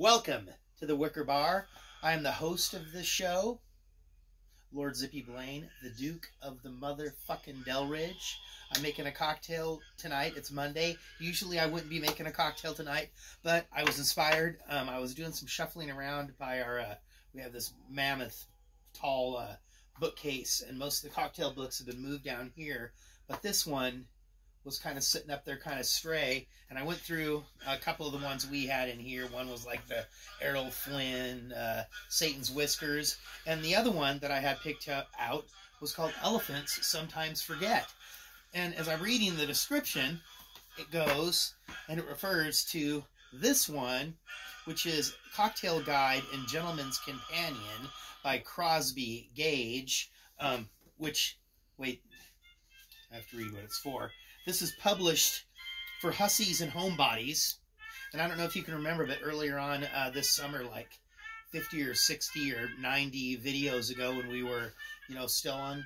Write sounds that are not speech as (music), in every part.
Welcome to the Wicker Bar. I am the host of this show, Lord Zippy Blaine, the Duke of the motherfucking Delridge. I'm making a cocktail tonight. It's Monday. Usually I wouldn't be making a cocktail tonight, but I was inspired. Um, I was doing some shuffling around by our, uh, we have this mammoth, tall uh, bookcase, and most of the cocktail books have been moved down here. But this one was kind of sitting up there kind of stray and i went through a couple of the ones we had in here one was like the errol flynn uh, satan's whiskers and the other one that i had picked up out was called elephants sometimes forget and as i'm reading the description it goes and it refers to this one which is cocktail guide and gentleman's companion by crosby gaige um, which wait I have to read what it's for. This is published for Hussies and Homebodies. And I don't know if you can remember, but earlier on uh, this summer, like 50 or 60 or 90 videos ago when we were, you know, still on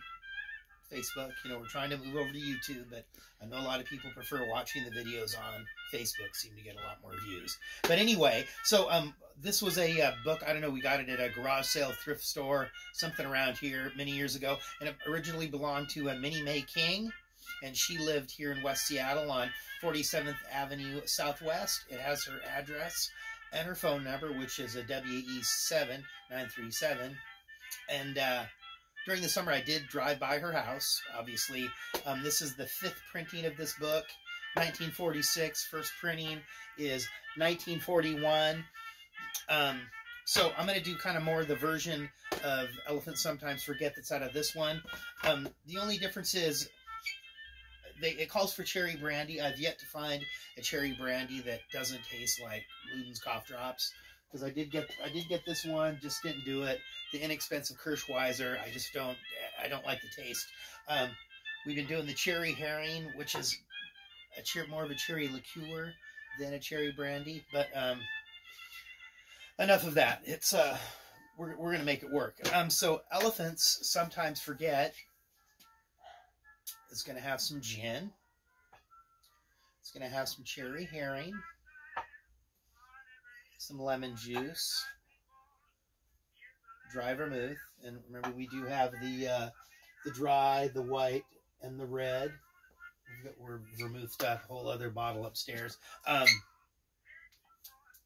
Facebook, you know, we're trying to move over to YouTube, but I know a lot of people prefer watching the videos on Facebook, seem to get a lot more views. But anyway, so um, this was a uh, book, I don't know, we got it at a garage sale thrift store, something around here many years ago, and it originally belonged to a uh, Minnie Mae King, and she lived here in West Seattle on 47th Avenue Southwest. It has her address and her phone number, which is a WE7937. And uh, during the summer, I did drive by her house. Obviously, um, this is the fifth printing of this book. 1946. First printing is 1941. Um, so I'm going to do kind of more of the version of Elephant Sometimes Forget that's out of this one. Um, the only difference is they, it calls for cherry brandy. I've yet to find a cherry brandy that doesn't taste like Luden's cough drops because I did get I did get this one, just didn't do it. The inexpensive Kirschwasser, I just don't I don't like the taste. Um, we've been doing the cherry Heering, which is a cher- more of a cherry liqueur than a cherry brandy, but um, enough of that. It's uh, we're we're gonna make it work. Um, so elephants sometimes forget it's going to have some gin. It's going to have some cherry Heering, some lemon juice, dry vermouth, and remember we do have the uh, the dry, the white, and the red. We're vermouthed up, whole other bottle upstairs. Um,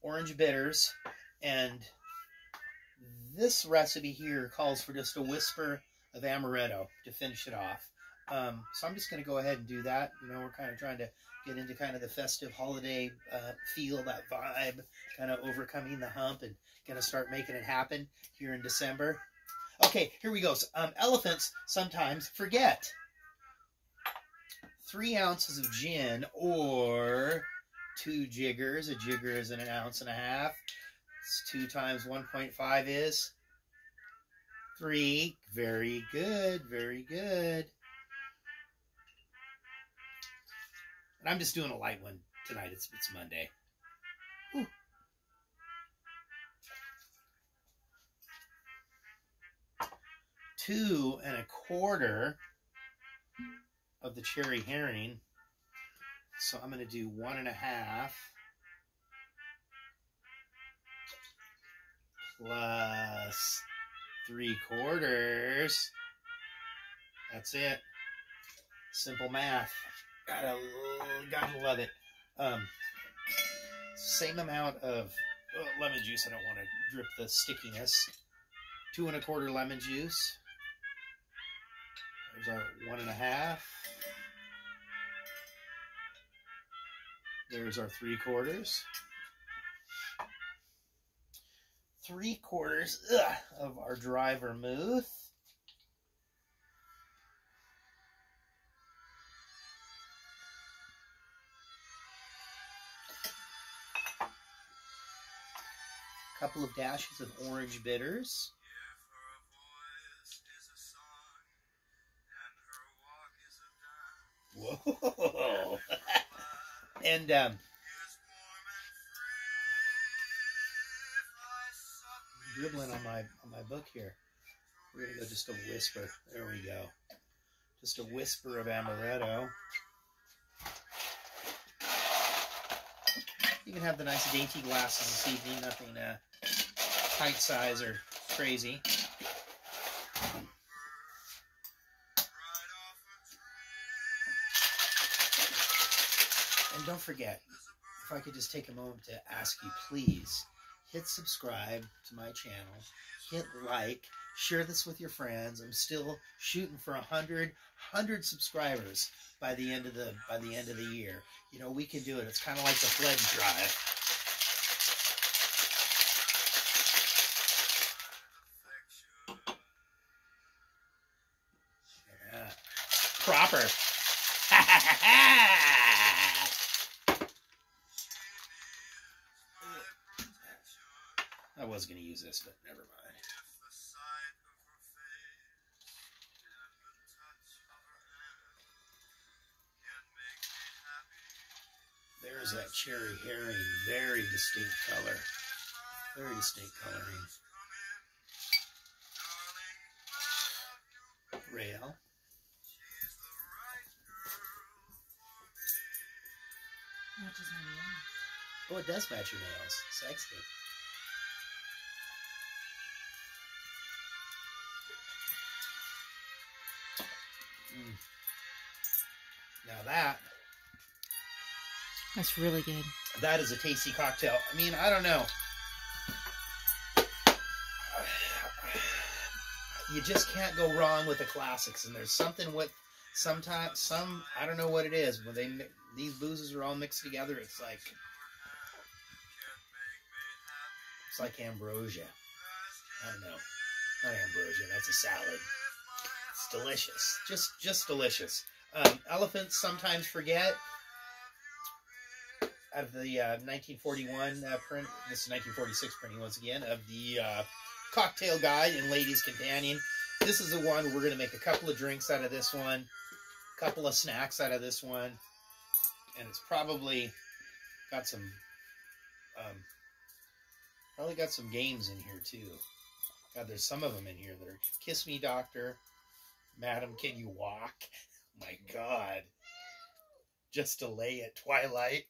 orange bitters, and this recipe here calls for just a whisper of amaretto to finish it off. Um, so I'm just going to go ahead and do that. You know, we're kind of trying to get into kind of the festive holiday uh, feel, that vibe, kind of overcoming the hump and going to start making it happen here in December. Okay, here we go. So, um, elephants sometimes forget. Three ounces of gin or two jiggers. A jigger is an ounce and a half. It's two times 1.5 is three. Very good. Very good. And I'm just doing a light one tonight. It's it's Monday. Whew. Two and a quarter of the cherry Heering. So I'm going to do one and a half plus three quarters. That's it. Simple math. Gotta, gotta love it. Um, same amount of uh, lemon juice. I don't want to drip the stickiness. Two and a quarter lemon juice. There's our one and a half. There's our three quarters. Three quarters ugh, of our dry vermouth. Couple of dashes of orange bitters. Whoa! and um, dribbling on my on my book here. We're gonna go just a whisper. There we go. Just a whisper of amaretto. Can have the nice dainty glasses this evening. Nothing uh, pint size or crazy. And don't forget, if I could just take a moment to ask you, please hit subscribe to my channel, hit like, share this with your friends. I'm still shooting for a hundred, hundred subscribers by the end of the by the end of the year. You know, we can do it. It's kind of like the pledge drive. Yeah. Proper. (laughs) I was going to use this, but never mind. There's that cherry Heering. Very distinct color. Very distinct coloring. Rail. Matches my nail. Oh, it does match your nails. Sexy. Mm. Now that That's really good. that is a tasty cocktail. I mean, I don't know. You just can't go wrong with the classics, and there's something with sometimes some I don't know what it is when they these boozes are all mixed together. It's like it's like ambrosia. I don't know, not ambrosia. That's a salad. It's delicious, just just delicious. Um, elephants sometimes forget of the uh, 1941 uh, print. This is 1946 printing once again of the uh, cocktail guide and ladies companion. This is the one we're going to make a couple of drinks out of this one, a couple of snacks out of this one, and it's probably got some, um, probably got some games in here too. God, there's some of them in here that are "Kiss Me, Doctor," "Madam, Can You Walk?" (laughs) My God, just a lay at twilight.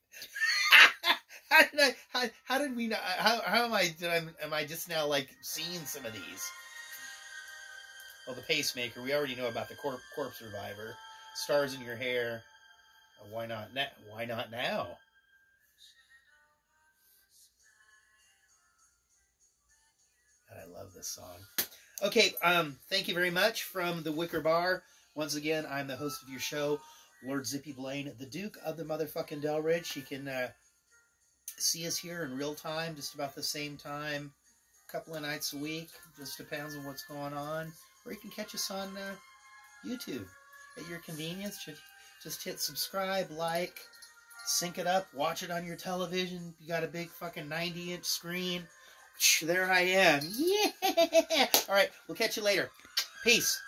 (laughs) how did I? How, how did we? Not, how how am I? Did I? Am I just now like seeing some of these? Well, the pacemaker. We already know about the corp, corpse reviver. Stars in your hair. Uh, why not? Na- why not now? God, I love this song. Okay, um, thank you very much from the Wicker Bar. Once again, I'm the host of your show, Lord Zippy Blaine, the Duke of the motherfucking Delridge. You can uh, see us here in real time, just about the same time, a couple of nights a week. Just depends on what's going on. Or you can catch us on uh, YouTube at your convenience. Just, hit subscribe, like, sync it up, watch it on your television. You got a big fucking 90 inch screen. There I am. Yeah. (laughs) All right, we'll catch you later. Peace.